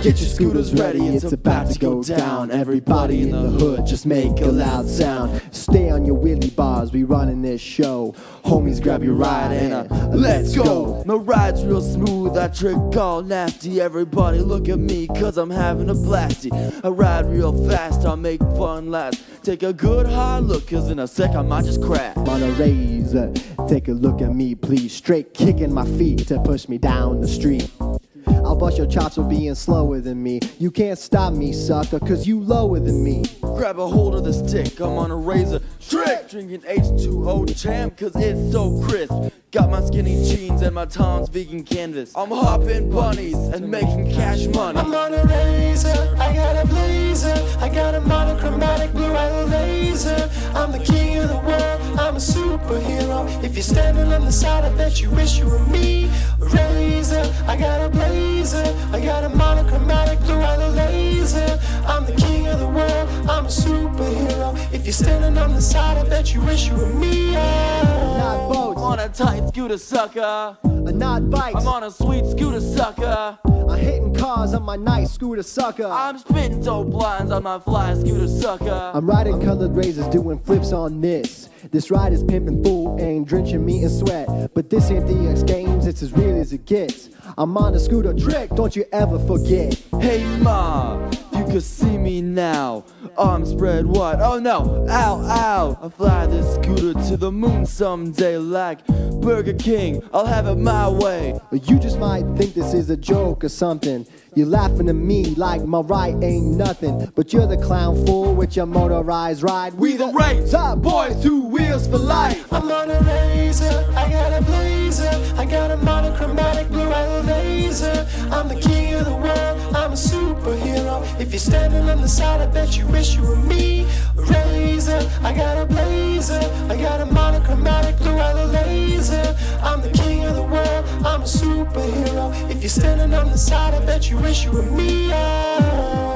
Get your scooters ready, it's about to go down. Everybody in the hood, just make a loud sound. Stay on your wheelie bars, we running this show. Homies, grab your ride and uh, let's go. My ride's real smooth, I trick all nasty. Everybody look at me, cause I'm having a blasty. I ride real fast, I'll make fun last. Take a good hard look, cause in a sec I might just crash. on a razor. Take a look at me, please. Straight kicking my feet to push me down the street. I'll bust your chops for being slower than me. You can't stop me, sucker, cause you lower than me. Grab a hold of the stick, I'm on a razor. Trick! Drinking H2O champ, cause it's so crisp. Got my skinny jeans and my TOMS vegan canvas. I'm hopping bunnies and making cash money. I'm on a razor, I got a blazer, I got a monochromatic blue eye laser. I'm the king of the world, I'm a superhero. If you're standing on the side, I bet you wish you were me. Razor, I got a blazer, you're standing on the side, I bet you wish you were me. Not I'm boats, on a tight scooter, sucker. not bikes. I'm on a sweet scooter, sucker. I'm hitting cars on my nice scooter, sucker. I'm spitting dope lines on my fly scooter, sucker. I'm riding colored razors, doing flips on this. This ride is pimping fool, ain't drenching me in sweat. But this ain't the X Games, it's as real as it gets. I'm on a scooter trick, don't you ever forget. Hey ma, you could see me now. Arms spread wide. Oh no, ow, ow. I fly this scooter to the moon someday like Burger King. I'll have it my way. You just might think this is a joke or something. You're laughing at me like my right ain't nothing. But you're the clown fool with your motorized ride. We the race, top boys, two wheels for life. I'm on a razor, I got a blazer, I got a monochromatic blue eye laser. I'm the king If you're standing on the side, I bet you wish you were me. Razor, I got a blazer, I got a monochromatic blue laser. I'm the king of the world, I'm a superhero. If you're standing on the side, I bet you wish you were me. Ah.